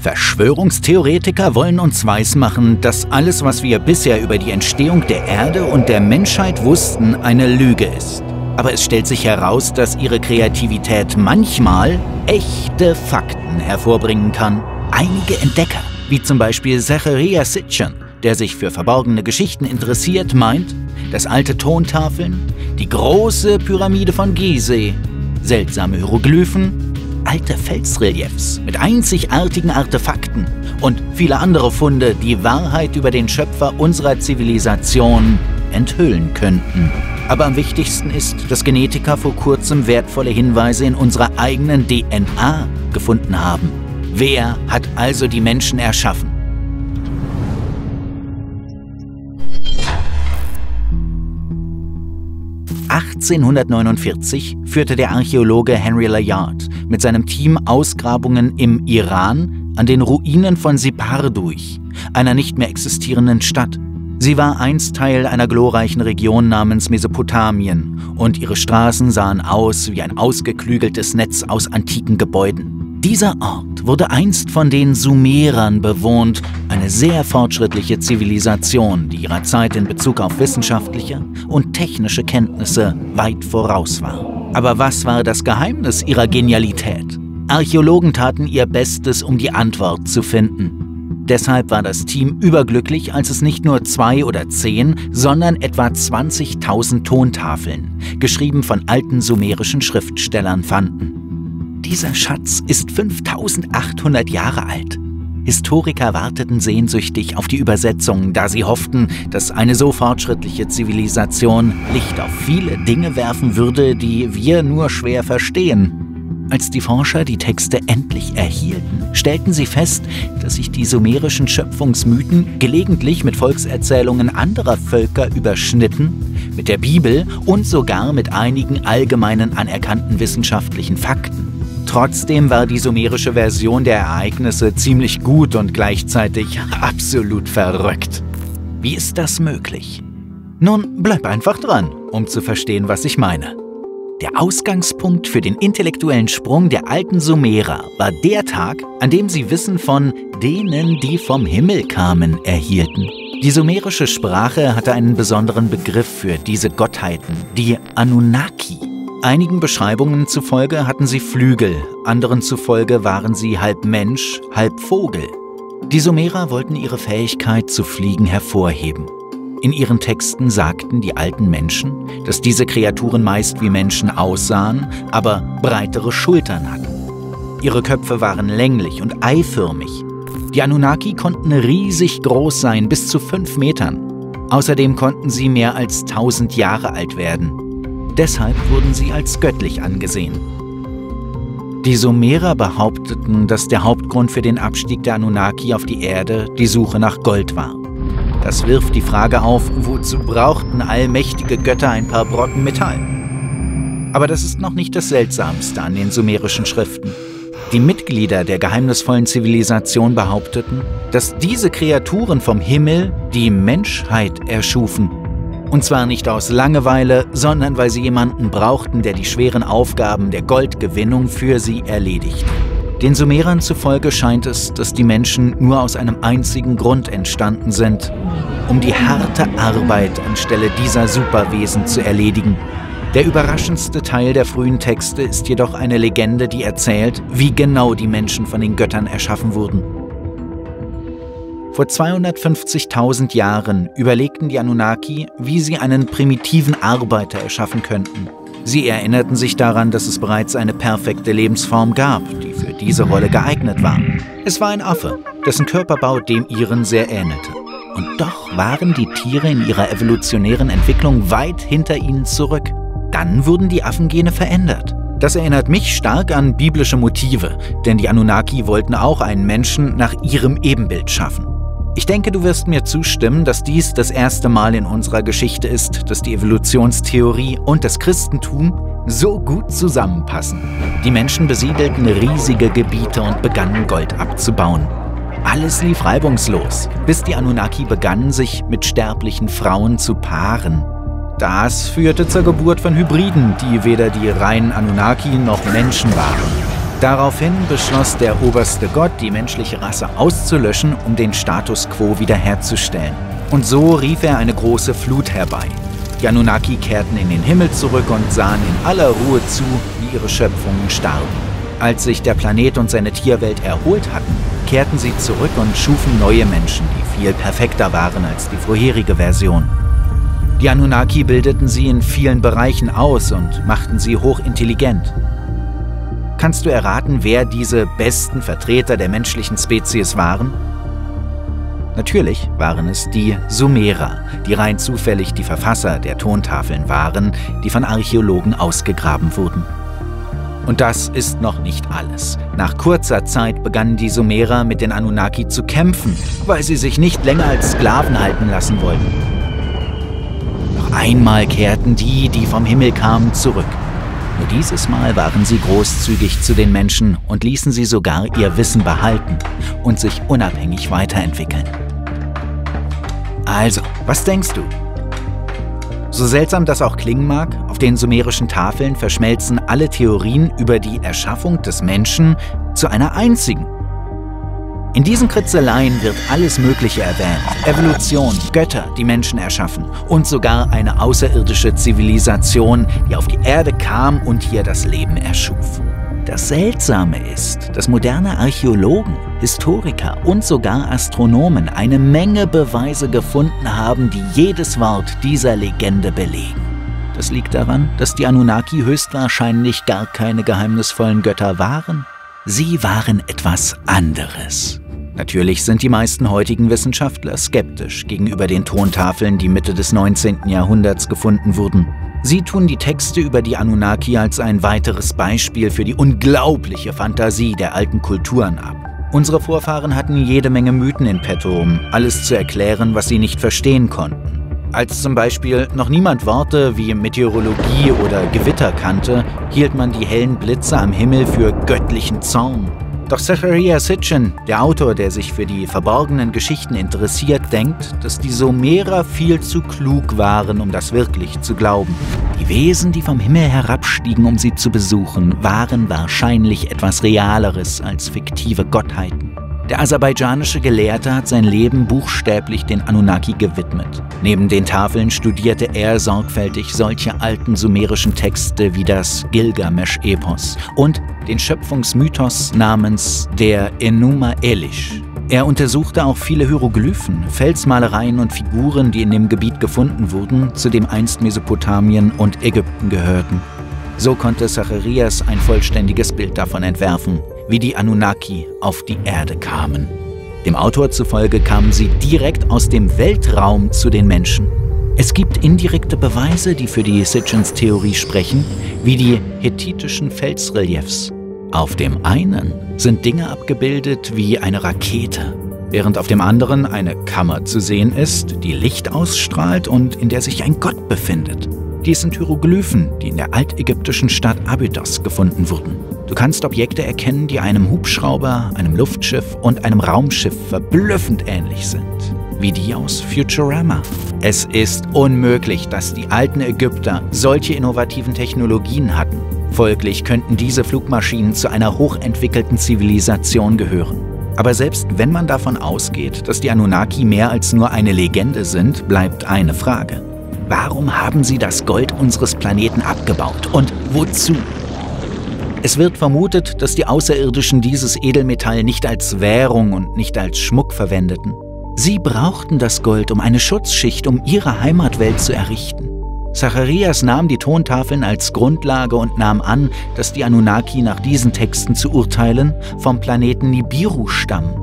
Verschwörungstheoretiker wollen uns weismachen, dass alles, was wir bisher über die Entstehung der Erde und der Menschheit wussten, eine Lüge ist. Aber es stellt sich heraus, dass ihre Kreativität manchmal echte Fakten hervorbringen kann. Einige Entdecker, wie zum Beispiel Zachariah Sitchin, der sich für verborgene Geschichten interessiert, meint, dass alte Tontafeln, die große Pyramide von Gizeh, seltsame Hieroglyphen alte Felsreliefs mit einzigartigen Artefakten und viele andere Funde die Wahrheit über den Schöpfer unserer Zivilisation enthüllen könnten. Aber am wichtigsten ist, dass Genetiker vor kurzem wertvolle Hinweise in unserer eigenen DNA gefunden haben. Wer hat also die Menschen erschaffen? 1849 führte der Archäologe Henry Layard mit seinem Team Ausgrabungen im Iran an den Ruinen von Sipar durch, einer nicht mehr existierenden Stadt. Sie war einst Teil einer glorreichen Region namens Mesopotamien und ihre Straßen sahen aus wie ein ausgeklügeltes Netz aus antiken Gebäuden. Dieser Ort wurde einst von den Sumerern bewohnt, eine sehr fortschrittliche Zivilisation, die ihrer Zeit in Bezug auf wissenschaftliche und technische Kenntnisse weit voraus war. Aber was war das Geheimnis ihrer Genialität? Archäologen taten ihr Bestes, um die Antwort zu finden. Deshalb war das Team überglücklich, als es nicht nur zwei oder zehn, sondern etwa 20.000 Tontafeln, geschrieben von alten sumerischen Schriftstellern, fanden. Dieser Schatz ist 5800 Jahre alt. Historiker warteten sehnsüchtig auf die Übersetzung, da sie hofften, dass eine so fortschrittliche Zivilisation Licht auf viele Dinge werfen würde, die wir nur schwer verstehen. Als die Forscher die Texte endlich erhielten, stellten sie fest, dass sich die sumerischen Schöpfungsmythen gelegentlich mit Volkserzählungen anderer Völker überschnitten, mit der Bibel und sogar mit einigen allgemeinen anerkannten wissenschaftlichen Fakten. Trotzdem war die sumerische Version der Ereignisse ziemlich gut und gleichzeitig absolut verrückt. Wie ist das möglich? Nun, bleib einfach dran, um zu verstehen, was ich meine. Der Ausgangspunkt für den intellektuellen Sprung der alten Sumerer war der Tag, an dem sie Wissen von denen, die vom Himmel kamen, erhielten. Die sumerische Sprache hatte einen besonderen Begriff für diese Gottheiten, die Anunnaki. Einigen Beschreibungen zufolge hatten sie Flügel, anderen zufolge waren sie halb Mensch, halb Vogel. Die Sumerer wollten ihre Fähigkeit zu fliegen hervorheben. In ihren Texten sagten die alten Menschen, dass diese Kreaturen meist wie Menschen aussahen, aber breitere Schultern hatten. Ihre Köpfe waren länglich und eiförmig. Die Anunnaki konnten riesig groß sein, bis zu fünf Metern. Außerdem konnten sie mehr als tausend Jahre alt werden. Deshalb wurden sie als göttlich angesehen. Die Sumerer behaupteten, dass der Hauptgrund für den Abstieg der Anunnaki auf die Erde die Suche nach Gold war. Das wirft die Frage auf, wozu brauchten allmächtige Götter ein paar Brocken Metall? Aber das ist noch nicht das Seltsamste an den sumerischen Schriften. Die Mitglieder der geheimnisvollen Zivilisation behaupteten, dass diese Kreaturen vom Himmel die Menschheit erschufen und zwar nicht aus Langeweile, sondern weil sie jemanden brauchten, der die schweren Aufgaben der Goldgewinnung für sie erledigt. Den Sumerern zufolge scheint es, dass die Menschen nur aus einem einzigen Grund entstanden sind, um die harte Arbeit anstelle dieser Superwesen zu erledigen. Der überraschendste Teil der frühen Texte ist jedoch eine Legende, die erzählt, wie genau die Menschen von den Göttern erschaffen wurden. Vor 250.000 Jahren überlegten die Anunnaki, wie sie einen primitiven Arbeiter erschaffen könnten. Sie erinnerten sich daran, dass es bereits eine perfekte Lebensform gab, die für diese Rolle geeignet war. Es war ein Affe, dessen Körperbau dem ihren sehr ähnelte. Und doch waren die Tiere in ihrer evolutionären Entwicklung weit hinter ihnen zurück. Dann wurden die Affengene verändert. Das erinnert mich stark an biblische Motive, denn die Anunnaki wollten auch einen Menschen nach ihrem Ebenbild schaffen. Ich denke, du wirst mir zustimmen, dass dies das erste Mal in unserer Geschichte ist, dass die Evolutionstheorie und das Christentum so gut zusammenpassen. Die Menschen besiedelten riesige Gebiete und begannen Gold abzubauen. Alles lief reibungslos, bis die Anunnaki begannen, sich mit sterblichen Frauen zu paaren. Das führte zur Geburt von Hybriden, die weder die reinen Anunnaki noch Menschen waren. Daraufhin beschloss der oberste Gott, die menschliche Rasse auszulöschen, um den Status quo wiederherzustellen. Und so rief er eine große Flut herbei. Die Anunnaki kehrten in den Himmel zurück und sahen in aller Ruhe zu, wie ihre Schöpfungen starben. Als sich der Planet und seine Tierwelt erholt hatten, kehrten sie zurück und schufen neue Menschen, die viel perfekter waren als die vorherige Version. Die Anunnaki bildeten sie in vielen Bereichen aus und machten sie hochintelligent. Kannst du erraten, wer diese besten Vertreter der menschlichen Spezies waren? Natürlich waren es die Sumerer, die rein zufällig die Verfasser der Tontafeln waren, die von Archäologen ausgegraben wurden. Und das ist noch nicht alles. Nach kurzer Zeit begannen die Sumerer mit den Anunnaki zu kämpfen, weil sie sich nicht länger als Sklaven halten lassen wollten. Noch einmal kehrten die, die vom Himmel kamen, zurück. Dieses Mal waren sie großzügig zu den Menschen und ließen sie sogar ihr Wissen behalten und sich unabhängig weiterentwickeln. Also, was denkst du? So seltsam das auch klingen mag, auf den sumerischen Tafeln verschmelzen alle Theorien über die Erschaffung des Menschen zu einer einzigen. In diesen Kritzeleien wird alles Mögliche erwähnt. Evolution, Götter, die Menschen erschaffen und sogar eine außerirdische Zivilisation, die auf die Erde kam und hier das Leben erschuf. Das Seltsame ist, dass moderne Archäologen, Historiker und sogar Astronomen eine Menge Beweise gefunden haben, die jedes Wort dieser Legende belegen. Das liegt daran, dass die Anunnaki höchstwahrscheinlich gar keine geheimnisvollen Götter waren. Sie waren etwas anderes. Natürlich sind die meisten heutigen Wissenschaftler skeptisch gegenüber den Tontafeln, die Mitte des 19. Jahrhunderts gefunden wurden. Sie tun die Texte über die Anunnaki als ein weiteres Beispiel für die unglaubliche Fantasie der alten Kulturen ab. Unsere Vorfahren hatten jede Menge Mythen in petto, um alles zu erklären, was sie nicht verstehen konnten. Als zum Beispiel noch niemand Worte wie Meteorologie oder Gewitter kannte, hielt man die hellen Blitze am Himmel für göttlichen Zorn. Doch Zachariah Sitchin, der Autor, der sich für die verborgenen Geschichten interessiert, denkt, dass die Sumerer viel zu klug waren, um das wirklich zu glauben. Die Wesen, die vom Himmel herabstiegen, um sie zu besuchen, waren wahrscheinlich etwas Realeres als fiktive Gottheiten. Der aserbaidschanische Gelehrte hat sein Leben buchstäblich den Anunnaki gewidmet. Neben den Tafeln studierte er sorgfältig solche alten sumerischen Texte wie das Gilgamesch-Epos und den Schöpfungsmythos namens der Enuma Elish. Er untersuchte auch viele Hieroglyphen, Felsmalereien und Figuren, die in dem Gebiet gefunden wurden, zu dem einst Mesopotamien und Ägypten gehörten. So konnte Zacharias ein vollständiges Bild davon entwerfen, wie die Anunnaki auf die Erde kamen. Dem Autor zufolge kamen sie direkt aus dem Weltraum zu den Menschen. Es gibt indirekte Beweise, die für die Sitchins Theorie sprechen, wie die hethitischen Felsreliefs. Auf dem einen sind Dinge abgebildet wie eine Rakete, während auf dem anderen eine Kammer zu sehen ist, die Licht ausstrahlt und in der sich ein Gott befindet. Dies sind Hieroglyphen, die in der altägyptischen Stadt Abydos gefunden wurden. Du kannst Objekte erkennen, die einem Hubschrauber, einem Luftschiff und einem Raumschiff verblüffend ähnlich sind. Wie die aus Futurama. Es ist unmöglich, dass die alten Ägypter solche innovativen Technologien hatten. Folglich könnten diese Flugmaschinen zu einer hochentwickelten Zivilisation gehören. Aber selbst wenn man davon ausgeht, dass die Anunnaki mehr als nur eine Legende sind, bleibt eine Frage. Warum haben sie das Gold unseres Planeten abgebaut und wozu? Es wird vermutet, dass die Außerirdischen dieses Edelmetall nicht als Währung und nicht als Schmuck verwendeten. Sie brauchten das Gold, um eine Schutzschicht um ihre Heimatwelt zu errichten. Zacharias nahm die Tontafeln als Grundlage und nahm an, dass die Anunnaki nach diesen Texten zu urteilen vom Planeten Nibiru stammen.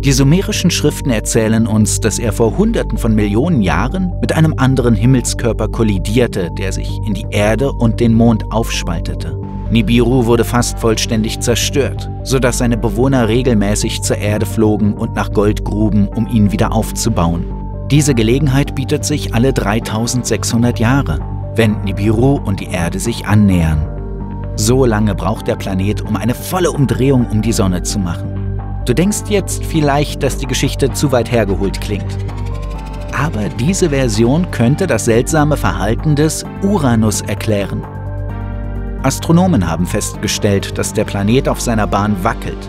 Die sumerischen Schriften erzählen uns, dass er vor Hunderten von Millionen Jahren mit einem anderen Himmelskörper kollidierte, der sich in die Erde und den Mond aufspaltete. Nibiru wurde fast vollständig zerstört, sodass seine Bewohner regelmäßig zur Erde flogen und nach Gold gruben, um ihn wieder aufzubauen. Diese Gelegenheit bietet sich alle 3600 Jahre, wenn Nibiru und die Erde sich annähern. So lange braucht der Planet, um eine volle Umdrehung um die Sonne zu machen. Du denkst jetzt vielleicht, dass die Geschichte zu weit hergeholt klingt. Aber diese Version könnte das seltsame Verhalten des Uranus erklären. Astronomen haben festgestellt, dass der Planet auf seiner Bahn wackelt.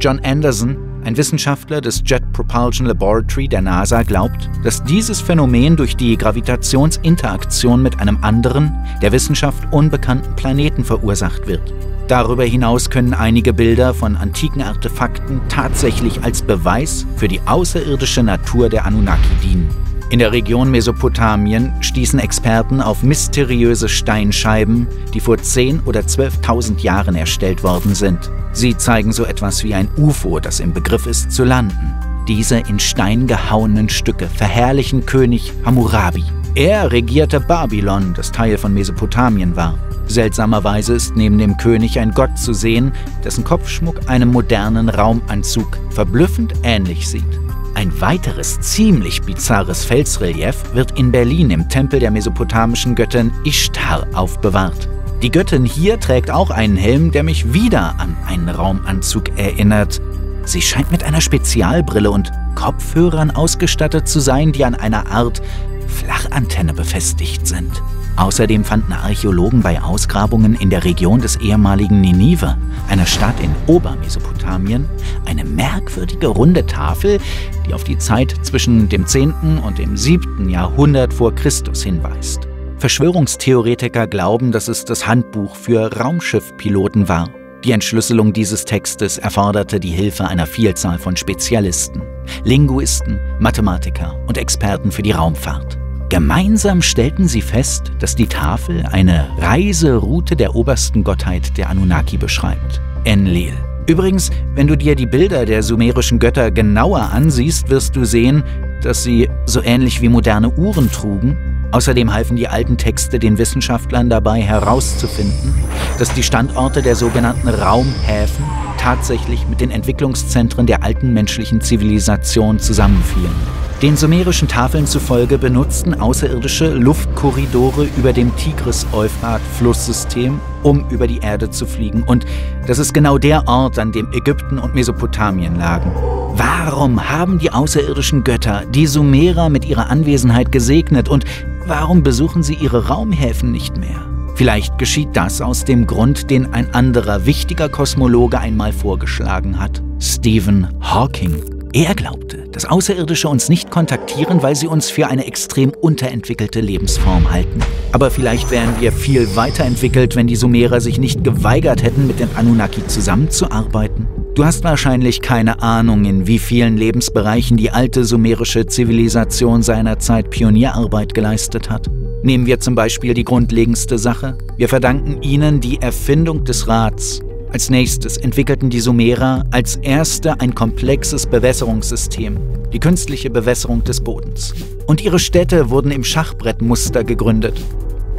John Anderson, ein Wissenschaftler des Jet Propulsion Laboratory der NASA, glaubt, dass dieses Phänomen durch die Gravitationsinteraktion mit einem anderen, der Wissenschaft unbekannten Planeten verursacht wird. Darüber hinaus können einige Bilder von antiken Artefakten tatsächlich als Beweis für die außerirdische Natur der Anunnaki dienen. In der Region Mesopotamien stießen Experten auf mysteriöse Steinscheiben, die vor 10.000 oder 12.000 Jahren erstellt worden sind. Sie zeigen so etwas wie ein UFO, das im Begriff ist zu landen. Diese in Stein gehauenen Stücke verherrlichen König Hammurabi. Er regierte Babylon, das Teil von Mesopotamien war. Seltsamerweise ist neben dem König ein Gott zu sehen, dessen Kopfschmuck einem modernen Raumanzug verblüffend ähnlich sieht. Ein weiteres ziemlich bizarres Felsrelief wird in Berlin im Tempel der mesopotamischen Göttin Ishtar aufbewahrt. Die Göttin hier trägt auch einen Helm, der mich wieder an einen Raumanzug erinnert. Sie scheint mit einer Spezialbrille und Kopfhörern ausgestattet zu sein, die an einer Art Flachantenne befestigt sind. Außerdem fanden Archäologen bei Ausgrabungen in der Region des ehemaligen Ninive, einer Stadt in Obermesopotamien, eine merkwürdige runde Tafel, die auf die Zeit zwischen dem 10. und dem 7. Jahrhundert vor Christus hinweist. Verschwörungstheoretiker glauben, dass es das Handbuch für Raumschiffpiloten war. Die Entschlüsselung dieses Textes erforderte die Hilfe einer Vielzahl von Spezialisten, Linguisten, Mathematiker und Experten für die Raumfahrt. Gemeinsam stellten sie fest, dass die Tafel eine Reiseroute der obersten Gottheit der Anunnaki beschreibt, Enlil. Übrigens, wenn du dir die Bilder der sumerischen Götter genauer ansiehst, wirst du sehen, dass sie so ähnlich wie moderne Uhren trugen. Außerdem halfen die alten Texte den Wissenschaftlern dabei herauszufinden, dass die Standorte der sogenannten Raumhäfen tatsächlich mit den Entwicklungszentren der alten menschlichen Zivilisation zusammenfielen. Den sumerischen Tafeln zufolge benutzten Außerirdische Luftkorridore über dem Tigris-Euphrat-Flusssystem, um über die Erde zu fliegen. Und das ist genau der Ort, an dem Ägypten und Mesopotamien lagen. Warum haben die außerirdischen Götter die Sumerer mit ihrer Anwesenheit gesegnet und warum besuchen sie ihre Raumhäfen nicht mehr? Vielleicht geschieht das aus dem Grund, den ein anderer wichtiger Kosmologe einmal vorgeschlagen hat, Stephen Hawking. Er glaubte, dass Außerirdische uns nicht kontaktieren, weil sie uns für eine extrem unterentwickelte Lebensform halten. Aber vielleicht wären wir viel weiterentwickelt, wenn die Sumerer sich nicht geweigert hätten, mit den Anunnaki zusammenzuarbeiten. Du hast wahrscheinlich keine Ahnung, in wie vielen Lebensbereichen die alte sumerische Zivilisation seinerzeit Pionierarbeit geleistet hat. Nehmen wir zum Beispiel die grundlegendste Sache. Wir verdanken ihnen die Erfindung des Rats, als nächstes entwickelten die Sumerer als erste ein komplexes Bewässerungssystem, die künstliche Bewässerung des Bodens. Und ihre Städte wurden im Schachbrettmuster gegründet.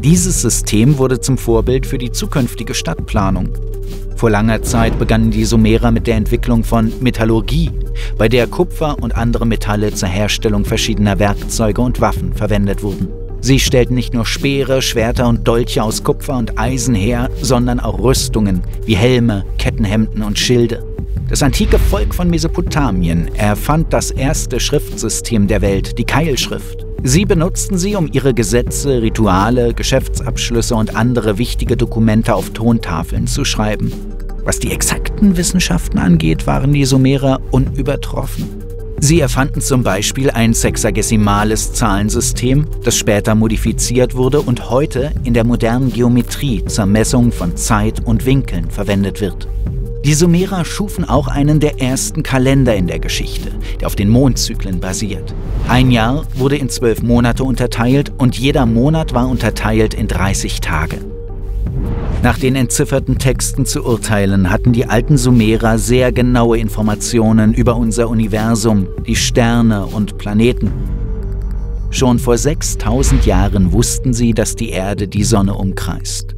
Dieses System wurde zum Vorbild für die zukünftige Stadtplanung. Vor langer Zeit begannen die Sumerer mit der Entwicklung von Metallurgie, bei der Kupfer und andere Metalle zur Herstellung verschiedener Werkzeuge und Waffen verwendet wurden. Sie stellten nicht nur Speere, Schwerter und Dolche aus Kupfer und Eisen her, sondern auch Rüstungen wie Helme, Kettenhemden und Schilde. Das antike Volk von Mesopotamien erfand das erste Schriftsystem der Welt, die Keilschrift. Sie benutzten sie, um ihre Gesetze, Rituale, Geschäftsabschlüsse und andere wichtige Dokumente auf Tontafeln zu schreiben. Was die exakten Wissenschaften angeht, waren die Sumerer unübertroffen. Sie erfanden zum Beispiel ein sexagesimales Zahlensystem, das später modifiziert wurde und heute in der modernen Geometrie zur Messung von Zeit und Winkeln verwendet wird. Die Sumerer schufen auch einen der ersten Kalender in der Geschichte, der auf den Mondzyklen basiert. Ein Jahr wurde in zwölf Monate unterteilt und jeder Monat war unterteilt in 30 Tage. Nach den entzifferten Texten zu urteilen, hatten die alten Sumerer sehr genaue Informationen über unser Universum, die Sterne und Planeten. Schon vor 6000 Jahren wussten sie, dass die Erde die Sonne umkreist.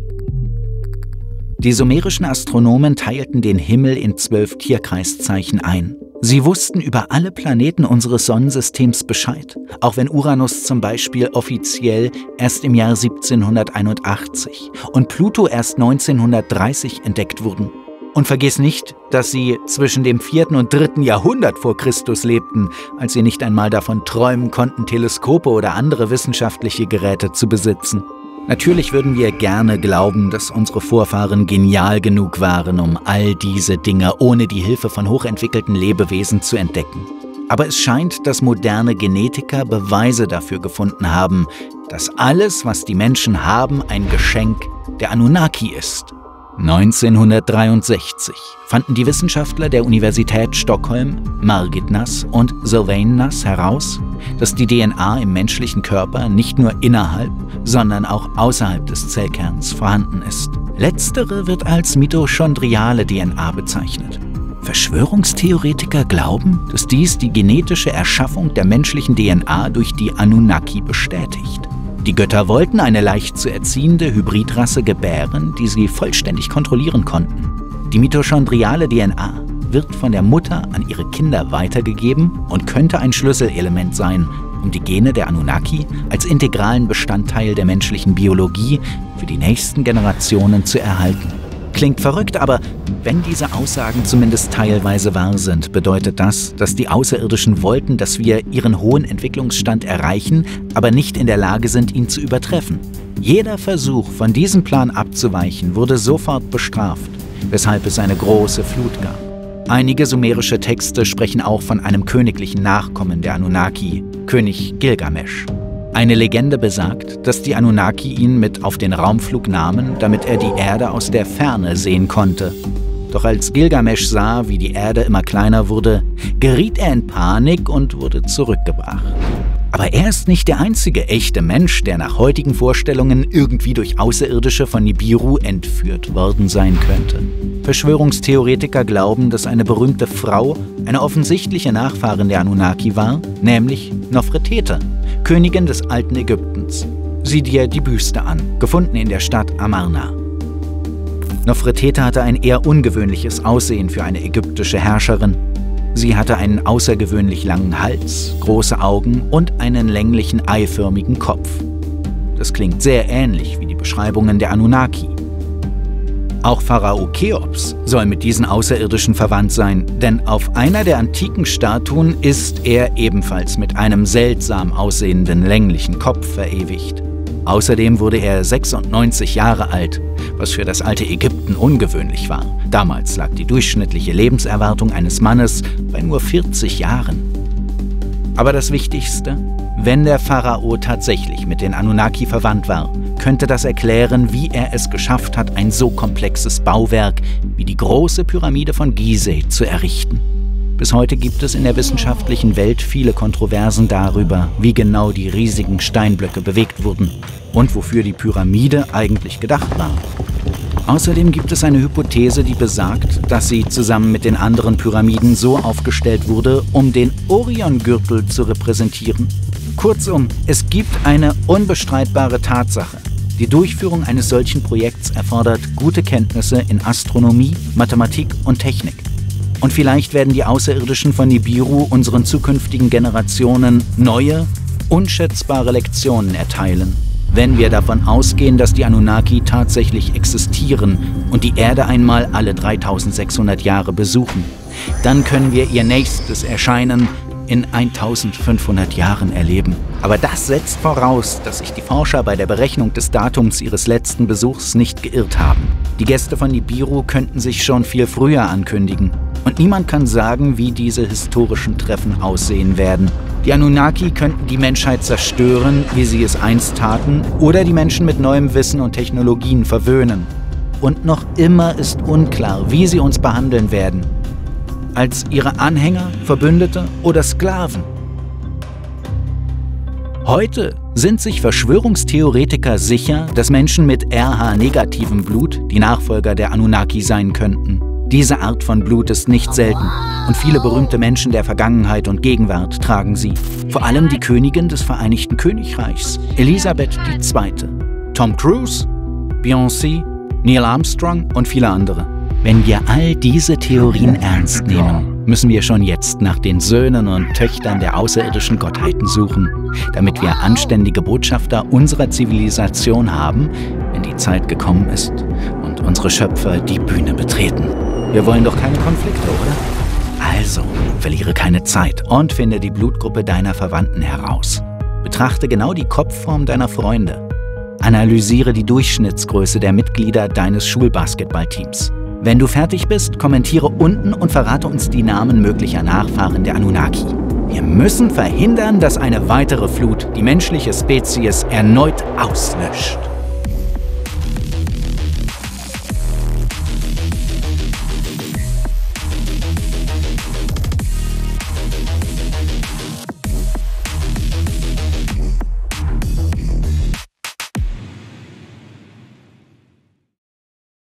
Die sumerischen Astronomen teilten den Himmel in zwölf Tierkreiszeichen ein. Sie wussten über alle Planeten unseres Sonnensystems Bescheid, auch wenn Uranus zum Beispiel offiziell erst im Jahr 1781 und Pluto erst 1930 entdeckt wurden. Und vergiss nicht, dass sie zwischen dem 4. und 3. Jahrhundert vor Christus lebten, als sie nicht einmal davon träumen konnten, Teleskope oder andere wissenschaftliche Geräte zu besitzen. Natürlich würden wir gerne glauben, dass unsere Vorfahren genial genug waren, um all diese Dinge ohne die Hilfe von hochentwickelten Lebewesen zu entdecken. Aber es scheint, dass moderne Genetiker Beweise dafür gefunden haben, dass alles, was die Menschen haben, ein Geschenk der Anunnaki ist. 1963 fanden die Wissenschaftler der Universität Stockholm, Margit Nass und Sylvain Nass heraus, dass die DNA im menschlichen Körper nicht nur innerhalb, sondern auch außerhalb des Zellkerns vorhanden ist. Letztere wird als mitochondriale DNA bezeichnet. Verschwörungstheoretiker glauben, dass dies die genetische Erschaffung der menschlichen DNA durch die Anunnaki bestätigt. Die Götter wollten eine leicht zu erziehende Hybridrasse gebären, die sie vollständig kontrollieren konnten. Die mitochondriale DNA wird von der Mutter an ihre Kinder weitergegeben und könnte ein Schlüsselelement sein, um die Gene der Anunnaki als integralen Bestandteil der menschlichen Biologie für die nächsten Generationen zu erhalten. Klingt verrückt, aber wenn diese Aussagen zumindest teilweise wahr sind, bedeutet das, dass die Außerirdischen wollten, dass wir ihren hohen Entwicklungsstand erreichen, aber nicht in der Lage sind, ihn zu übertreffen. Jeder Versuch, von diesem Plan abzuweichen, wurde sofort bestraft, weshalb es eine große Flut gab. Einige sumerische Texte sprechen auch von einem königlichen Nachkommen der Anunnaki, König Gilgamesch. Eine Legende besagt, dass die Anunnaki ihn mit auf den Raumflug nahmen, damit er die Erde aus der Ferne sehen konnte. Doch als Gilgamesch sah, wie die Erde immer kleiner wurde, geriet er in Panik und wurde zurückgebracht. Aber er ist nicht der einzige echte Mensch, der nach heutigen Vorstellungen irgendwie durch Außerirdische von Nibiru entführt worden sein könnte. Verschwörungstheoretiker glauben, dass eine berühmte Frau eine offensichtliche Nachfahrin der Anunnaki war, nämlich Nofretete, Königin des alten Ägyptens. Sieh dir die Büste an, gefunden in der Stadt Amarna. Nofretete hatte ein eher ungewöhnliches Aussehen für eine ägyptische Herrscherin. Sie hatte einen außergewöhnlich langen Hals, große Augen und einen länglichen eiförmigen Kopf. Das klingt sehr ähnlich wie die Beschreibungen der Anunnaki. Auch Pharao Cheops soll mit diesen Außerirdischen verwandt sein, denn auf einer der antiken Statuen ist er ebenfalls mit einem seltsam aussehenden länglichen Kopf verewigt. Außerdem wurde er 96 Jahre alt, was für das alte Ägypten ungewöhnlich war. Damals lag die durchschnittliche Lebenserwartung eines Mannes bei nur 40 Jahren. Aber das Wichtigste, wenn der Pharao tatsächlich mit den Anunnaki verwandt war, könnte das erklären, wie er es geschafft hat, ein so komplexes Bauwerk wie die große Pyramide von Gizeh zu errichten. Bis heute gibt es in der wissenschaftlichen Welt viele Kontroversen darüber, wie genau die riesigen Steinblöcke bewegt wurden und wofür die Pyramide eigentlich gedacht war. Außerdem gibt es eine Hypothese, die besagt, dass sie zusammen mit den anderen Pyramiden so aufgestellt wurde, um den Oriongürtel zu repräsentieren. Kurzum, es gibt eine unbestreitbare Tatsache. Die Durchführung eines solchen Projekts erfordert gute Kenntnisse in Astronomie, Mathematik und Technik. Und vielleicht werden die Außerirdischen von Nibiru unseren zukünftigen Generationen neue, unschätzbare Lektionen erteilen wenn wir davon ausgehen, dass die Anunnaki tatsächlich existieren und die Erde einmal alle 3600 Jahre besuchen, dann können wir ihr nächstes Erscheinen in 1500 Jahren erleben. Aber das setzt voraus, dass sich die Forscher bei der Berechnung des Datums ihres letzten Besuchs nicht geirrt haben. Die Gäste von Nibiru könnten sich schon viel früher ankündigen. Und niemand kann sagen, wie diese historischen Treffen aussehen werden. Die Anunnaki könnten die Menschheit zerstören, wie sie es einst taten, oder die Menschen mit neuem Wissen und Technologien verwöhnen. Und noch immer ist unklar, wie sie uns behandeln werden. Als ihre Anhänger, Verbündete oder Sklaven. Heute sind sich Verschwörungstheoretiker sicher, dass Menschen mit RH-negativem Blut die Nachfolger der Anunnaki sein könnten. Diese Art von Blut ist nicht selten und viele berühmte Menschen der Vergangenheit und Gegenwart tragen sie. Vor allem die Königin des Vereinigten Königreichs, Elisabeth II., Tom Cruise, Beyoncé, Neil Armstrong und viele andere. Wenn wir all diese Theorien ernst nehmen, müssen wir schon jetzt nach den Söhnen und Töchtern der außerirdischen Gottheiten suchen, damit wir anständige Botschafter unserer Zivilisation haben, wenn die Zeit gekommen ist und unsere Schöpfer die Bühne betreten. Wir wollen doch keine Konflikte, oder? Also, verliere keine Zeit und finde die Blutgruppe deiner Verwandten heraus. Betrachte genau die Kopfform deiner Freunde. Analysiere die Durchschnittsgröße der Mitglieder deines Schulbasketballteams. Wenn du fertig bist, kommentiere unten und verrate uns die Namen möglicher Nachfahren der Anunnaki. Wir müssen verhindern, dass eine weitere Flut die menschliche Spezies erneut auslöscht.